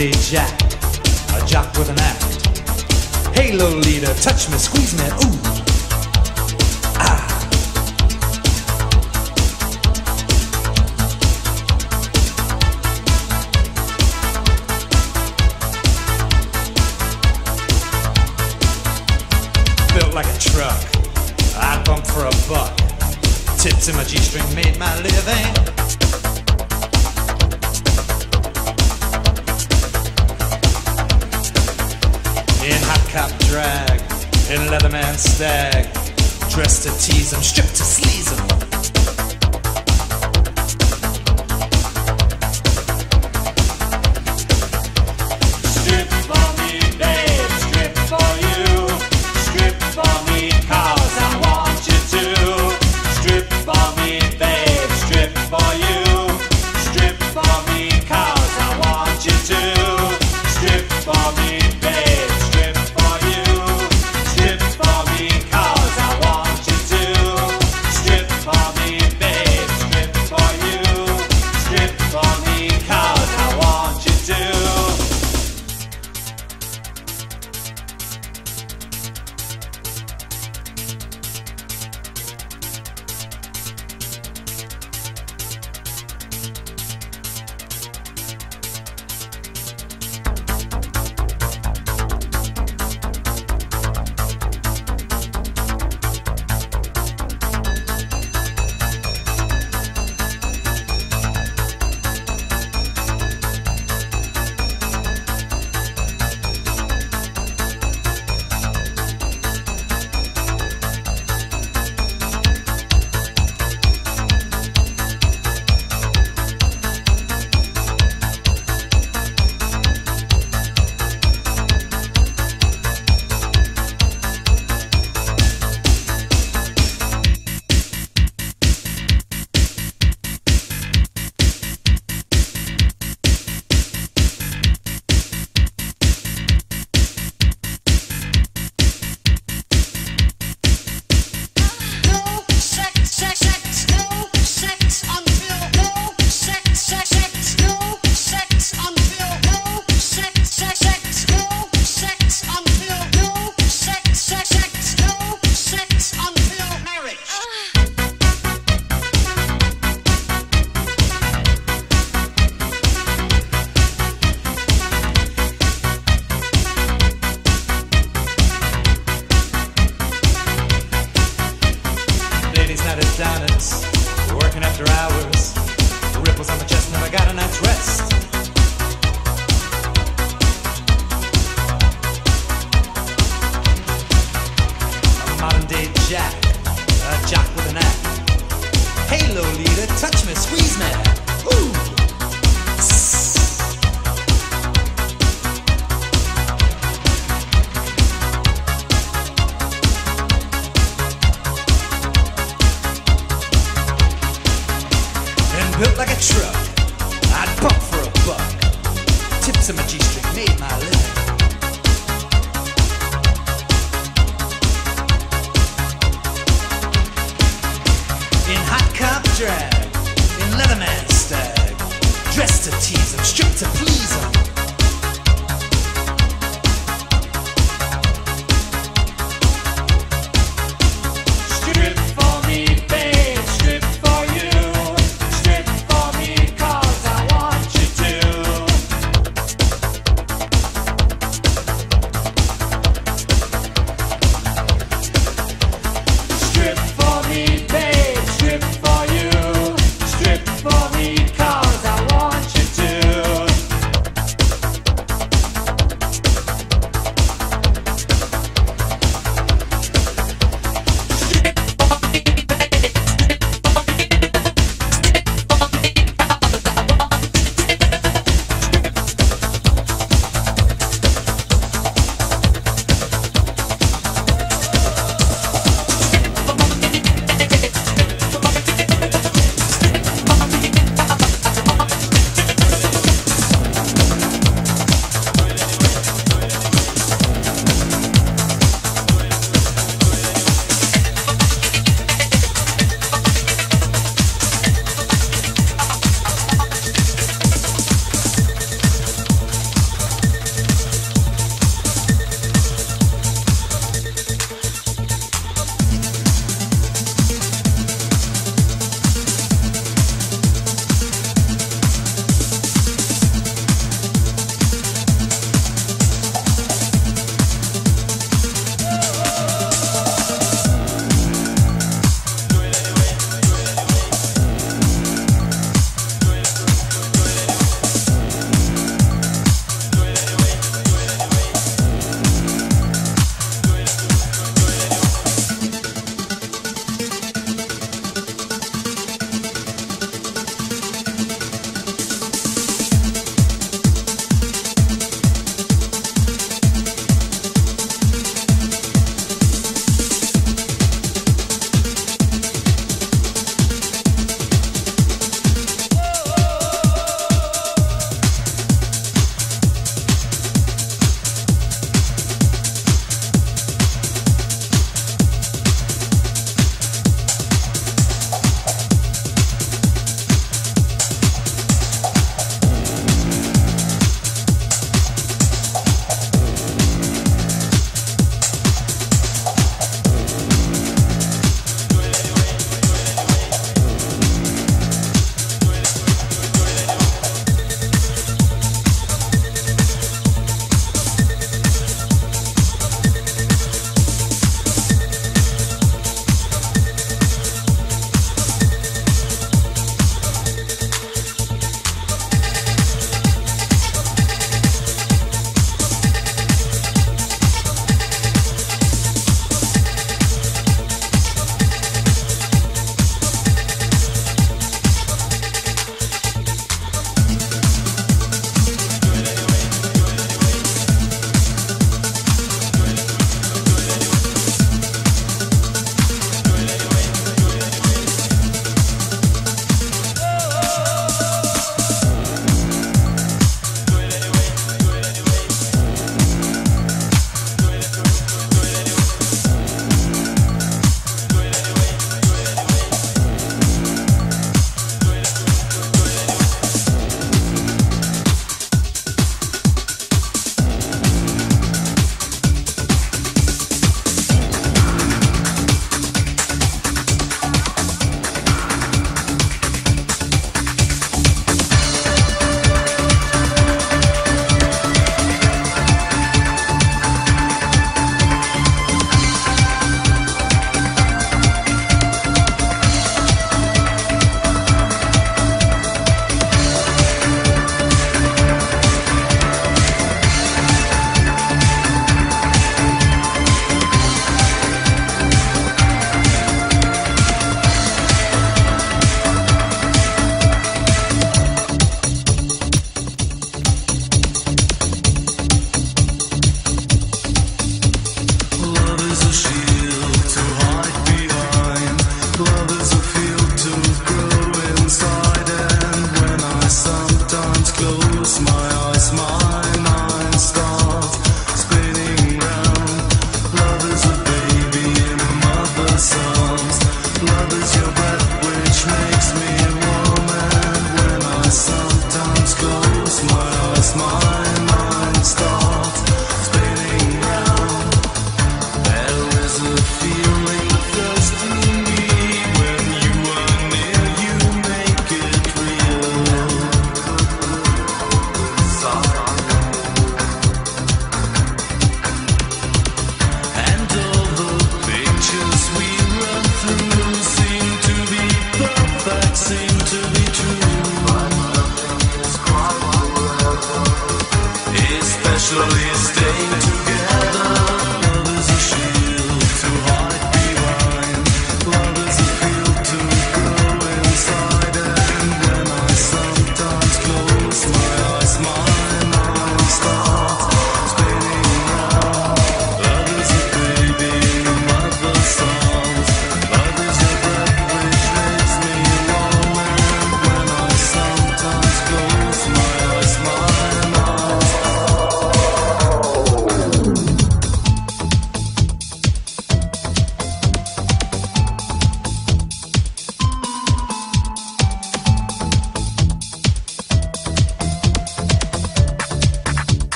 Jack, a jock with an act. Hey, leader, touch me, squeeze me, ooh. Ah. Built like a truck, I bumped for a buck. Tips in my G-string made my living. In hot cop drag, in leatherman stag, dressed to tease him, stripped to sleaze him. after hours. the Ripples on my chest, never got a night's rest.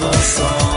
Mother song.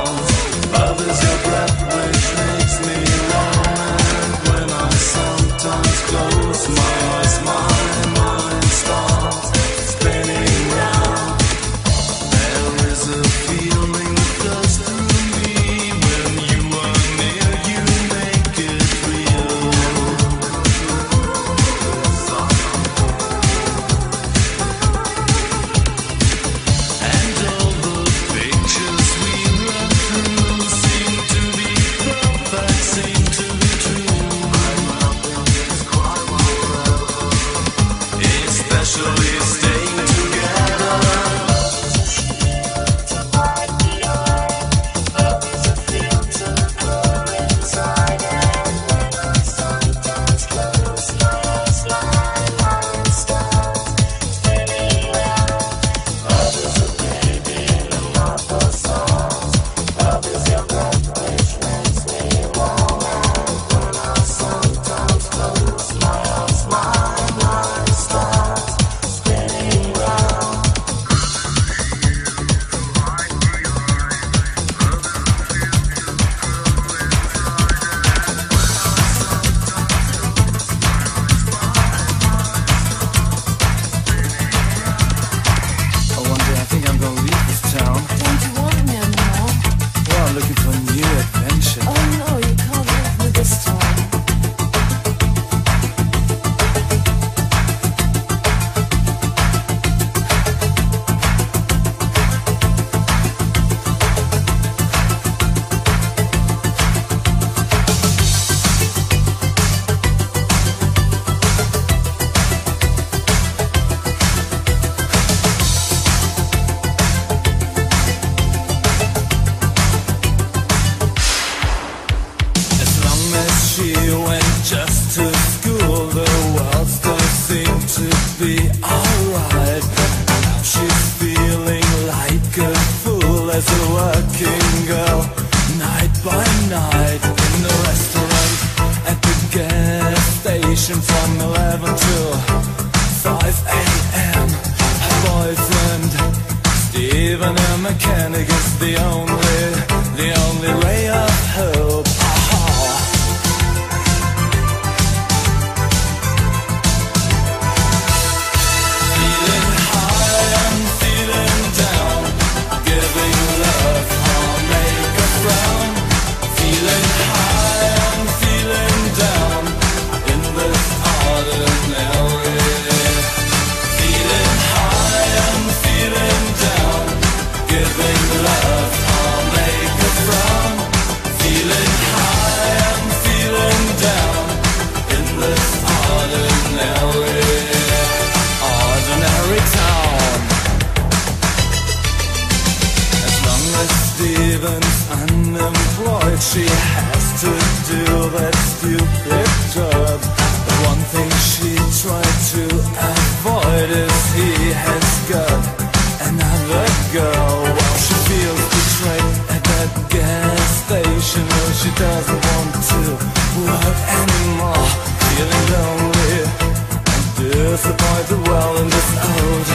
the in this old,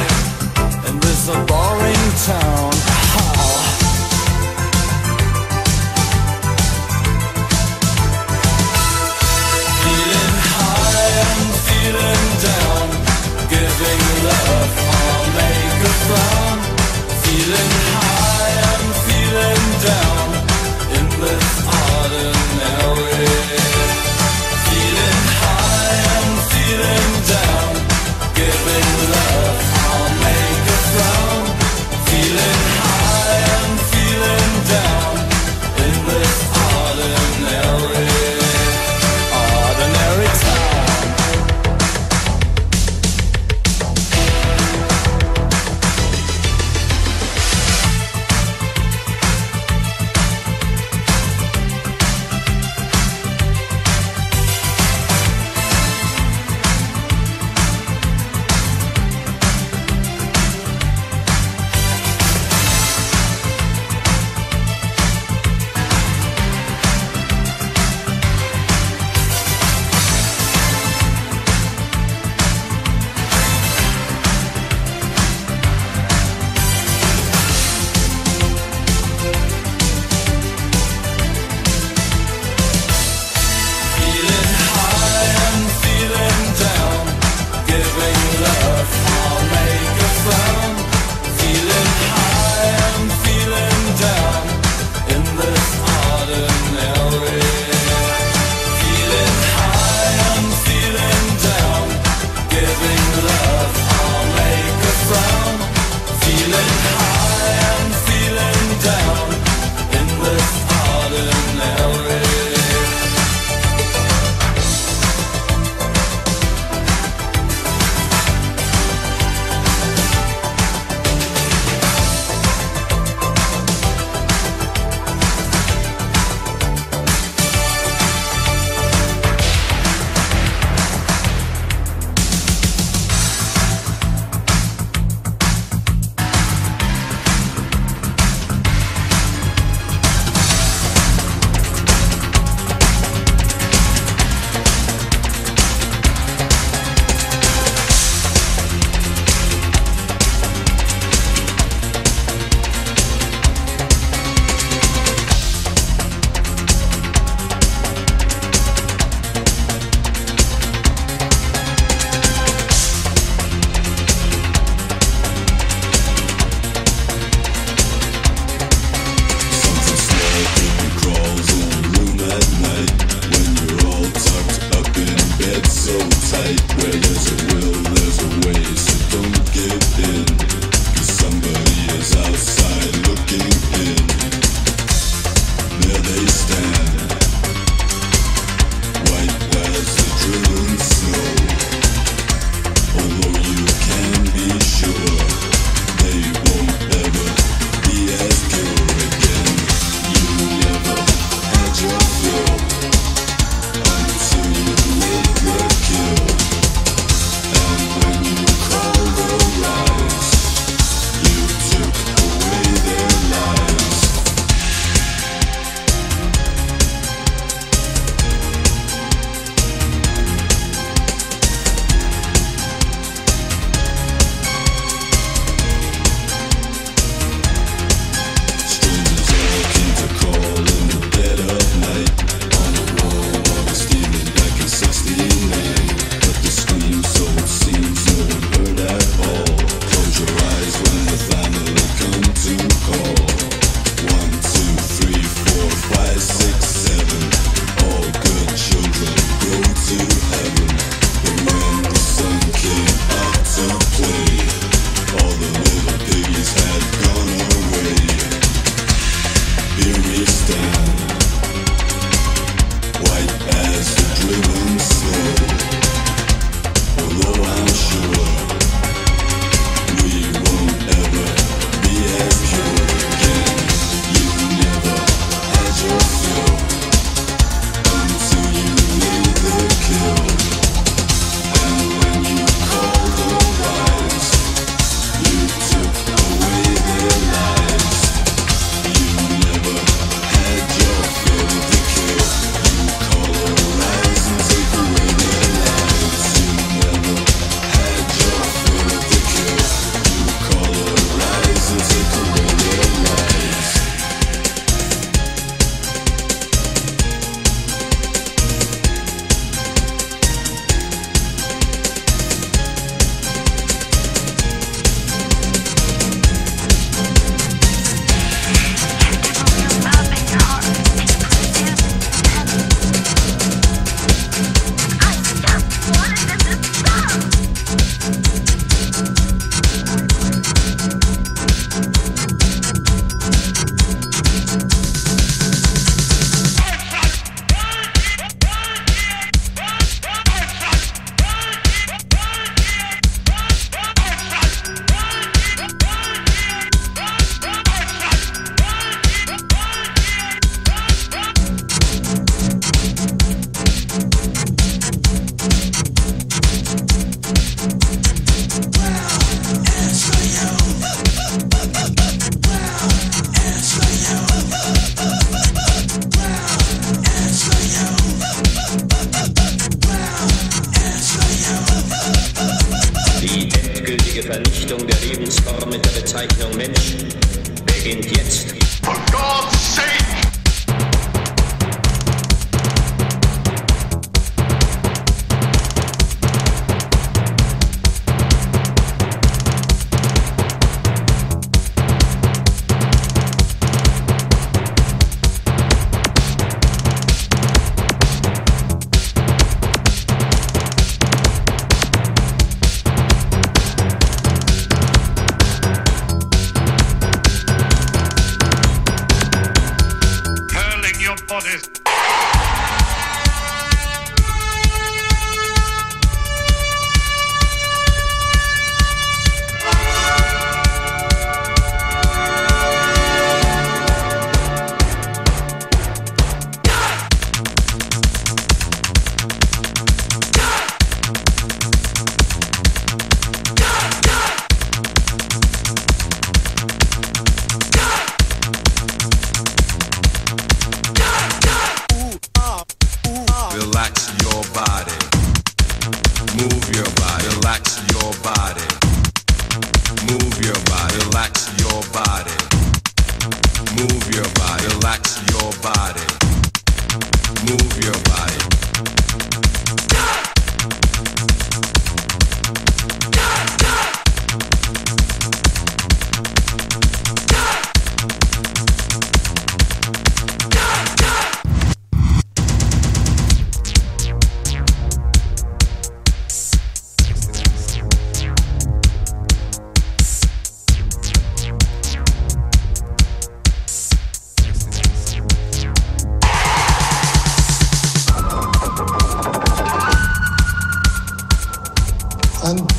a this boring town.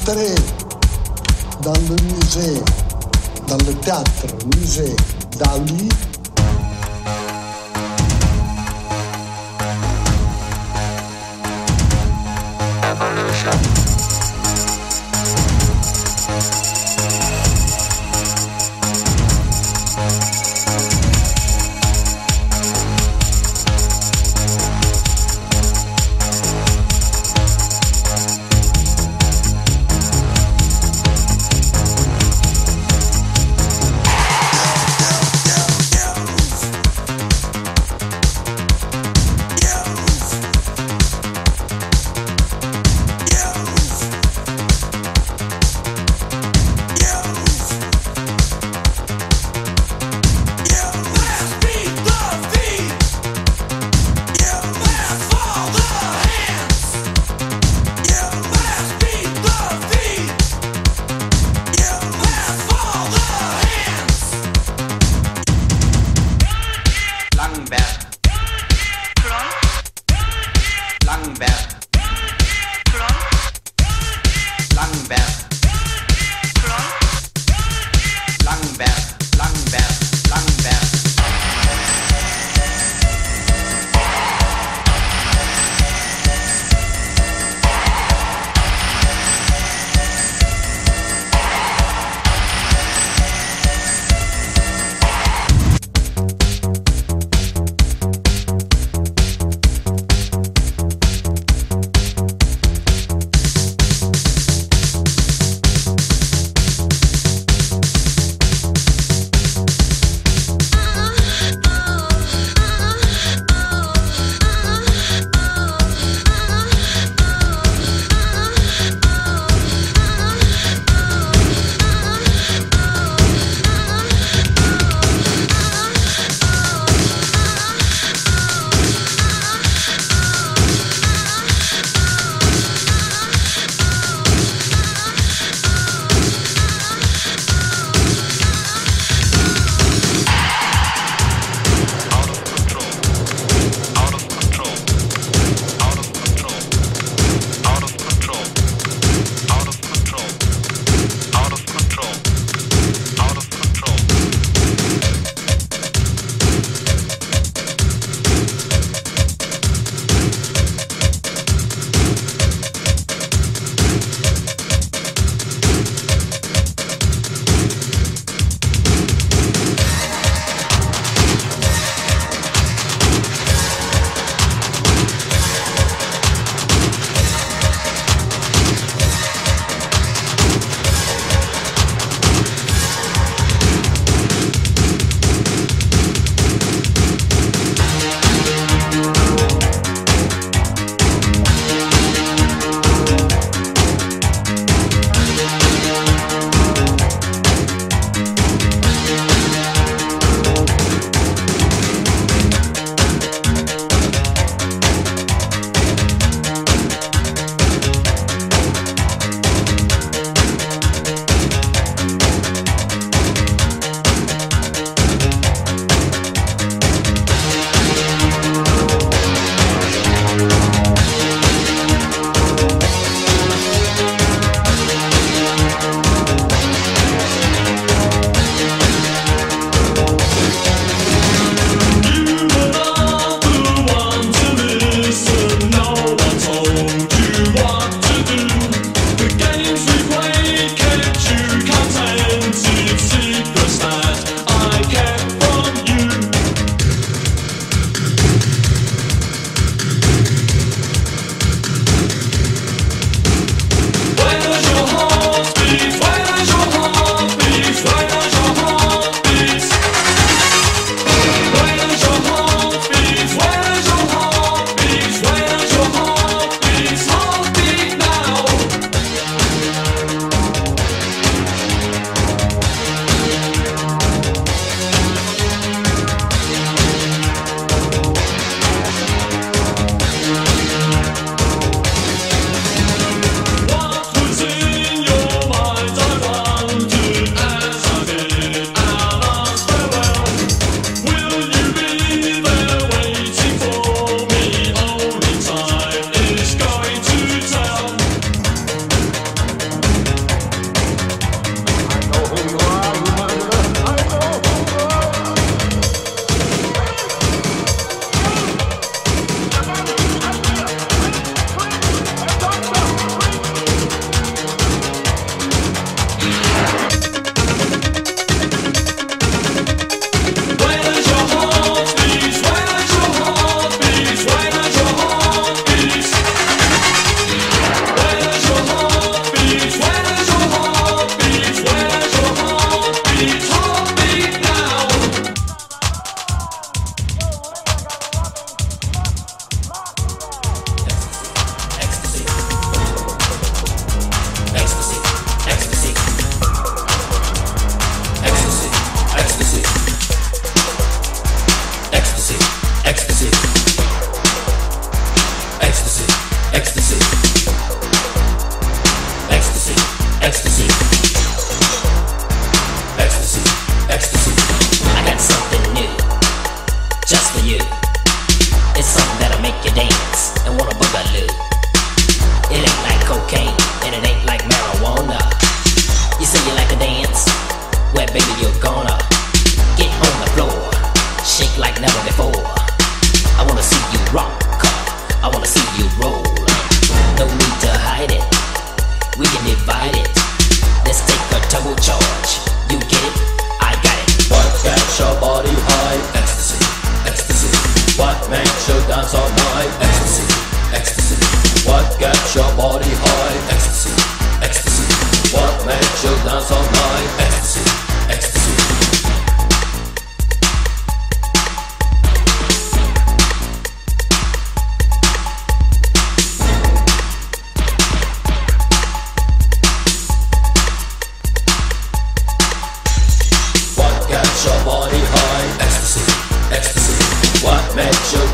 mettere dal museo, dal teatro, museo, da lì Revolution. back.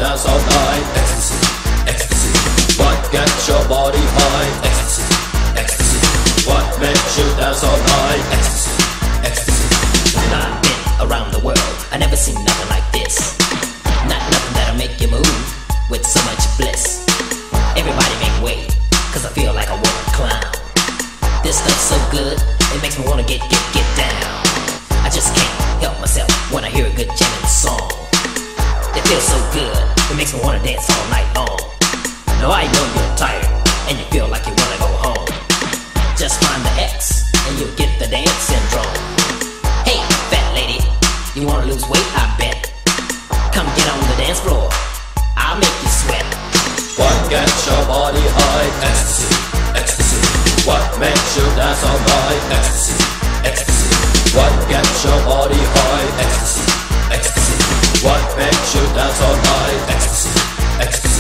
Dance all night? Ecstasy, ecstasy. What gets your body high? Ecstasy, ecstasy. What makes you dance all night? Ecstasy, ecstasy. I've been around the world. I never seen nothing like this. Not nothing that'll make you move with so much bliss. Everybody make way, cause I feel like a woman clown. This stuff's so good, it makes me wanna get, get, get down. I just can't help myself when I hear a good jamming song. It feels so good, it makes me wanna dance all night long. Now I know you're tired, and you feel like you wanna go home. Just find the X, and you'll get the dance syndrome. Hey, fat lady, you wanna lose weight, I bet. Come get on the dance floor, I'll make you sweat. What gets your body high? Ecstasy, ecstasy. What makes you dance all night? Ecstasy, ecstasy. What gets your body high? Ecstasy, ecstasy. What makes you dance all night? Ecstasy, ecstasy. Ecstasy,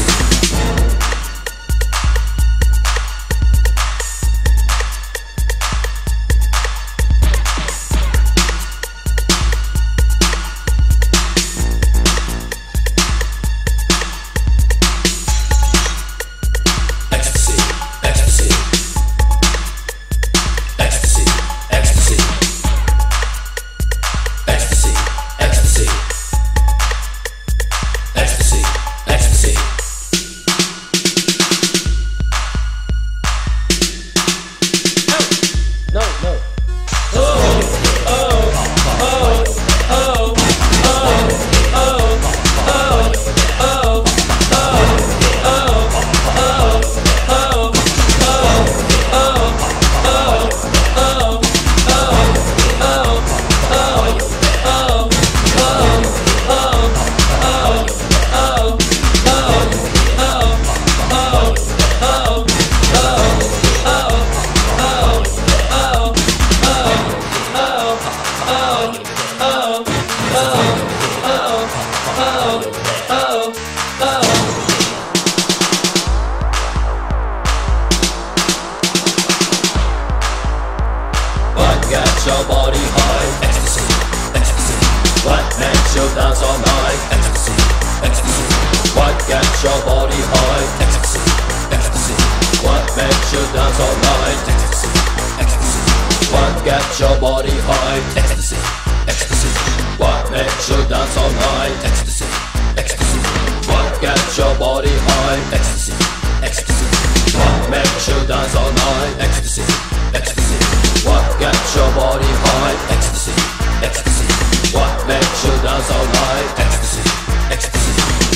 your body high? Ecstasy, ecstasy. What makes you dance all night? Ecstasy, ecstasy.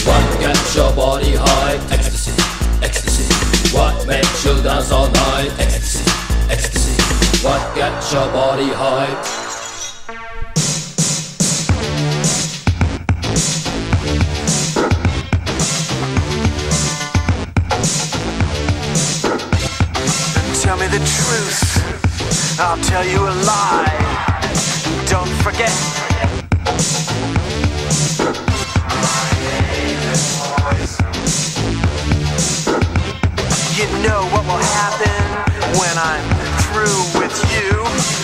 What gets your body high? Ecstasy, ecstasy. What makes you dance all night? Ecstasy, ecstasy. What gets your body high? I'll tell you a lie. Don't forget. You know what will happen when I'm through with you.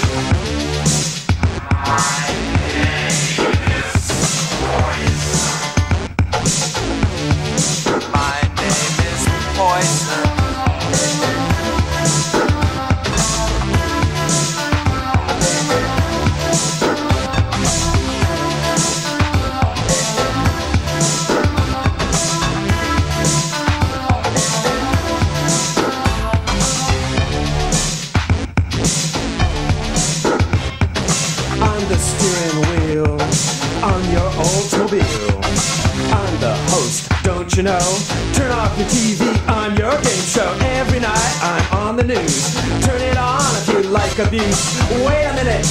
On the news. Turn it on if you like abuse. Wait a minute,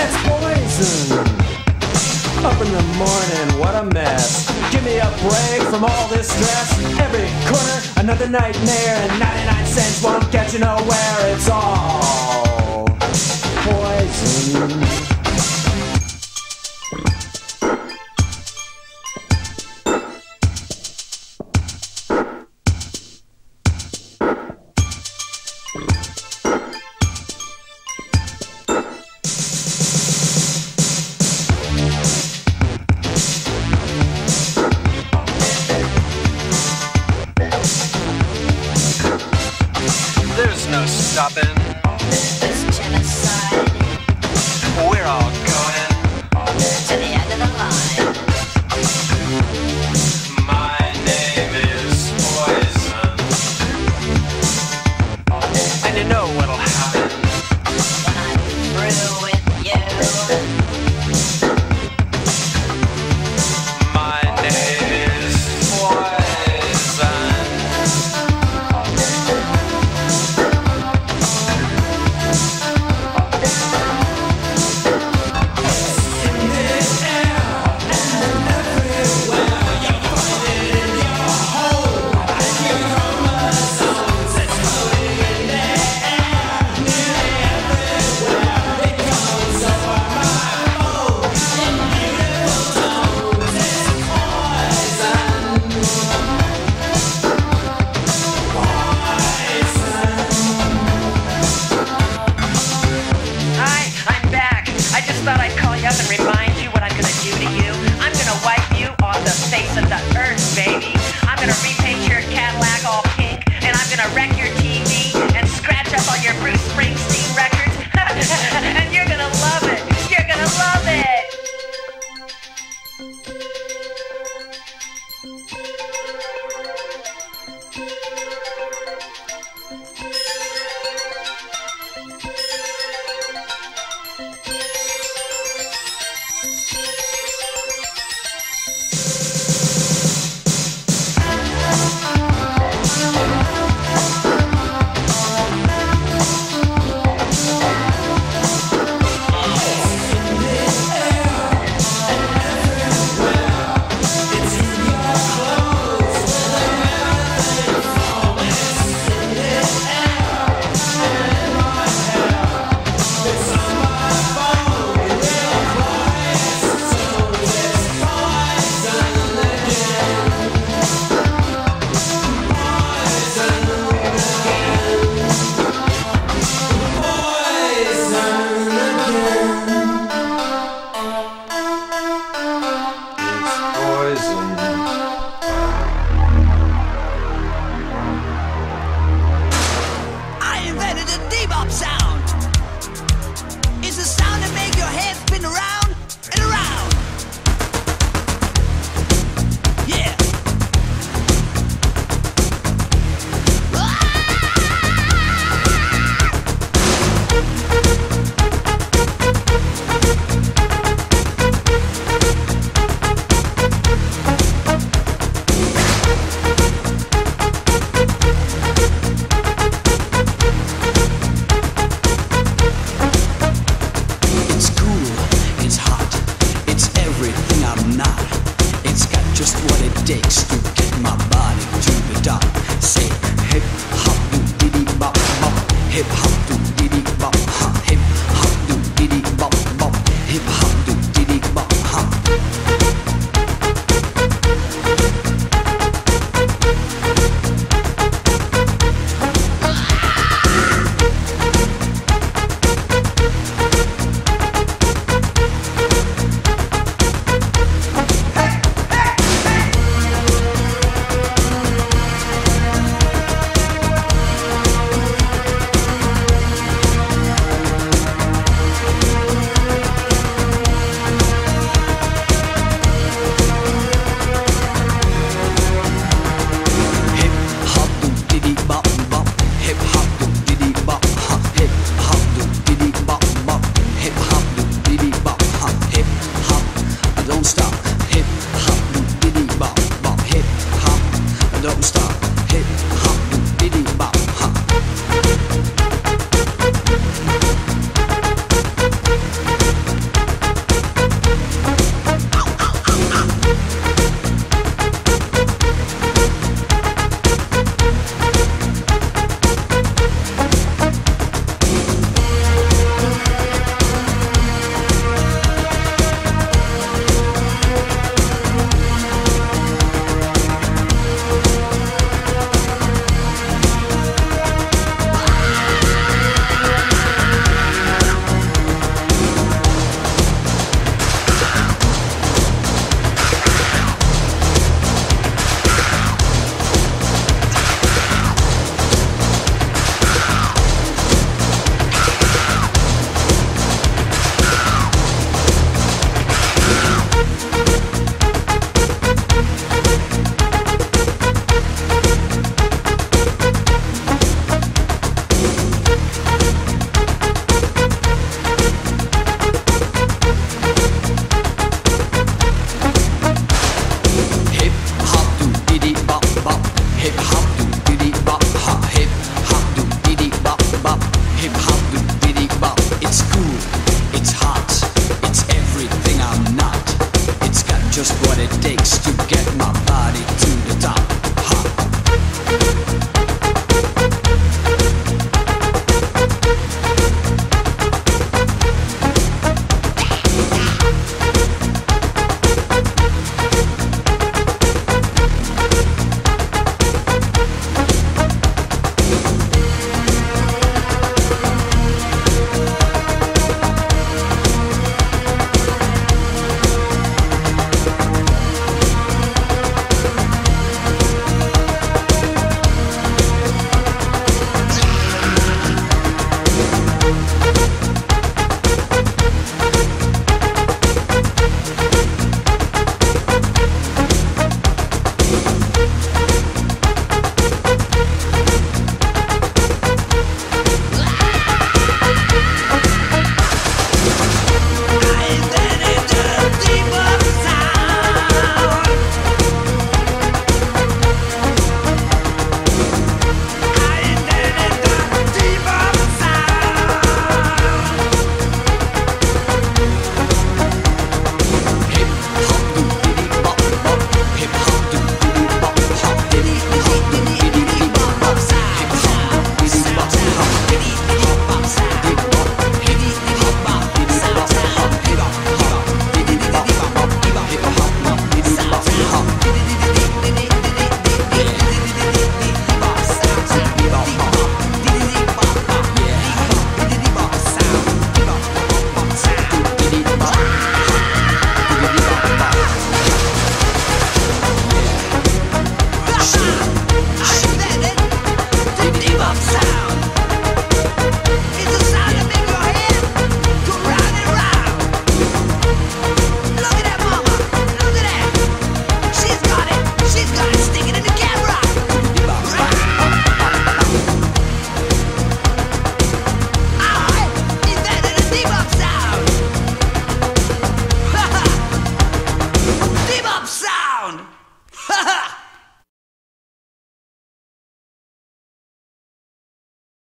it's poison. Up in the morning, what a mess. Give me a break from all this stress. Every corner, another nightmare, and 99 cents won't get you nowhere. It's all